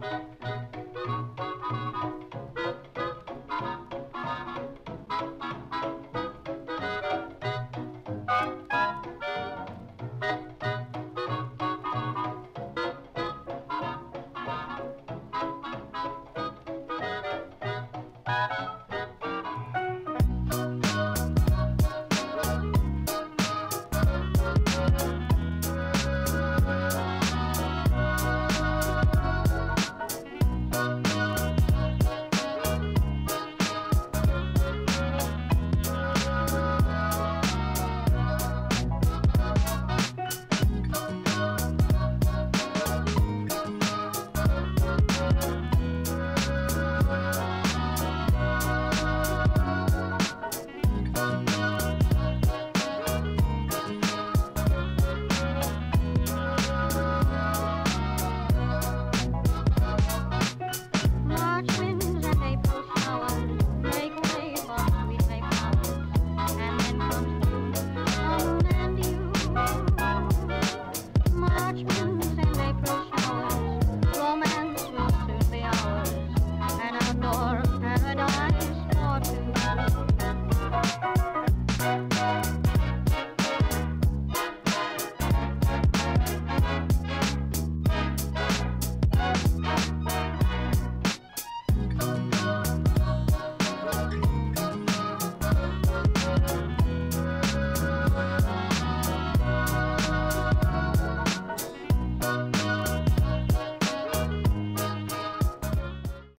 Bye.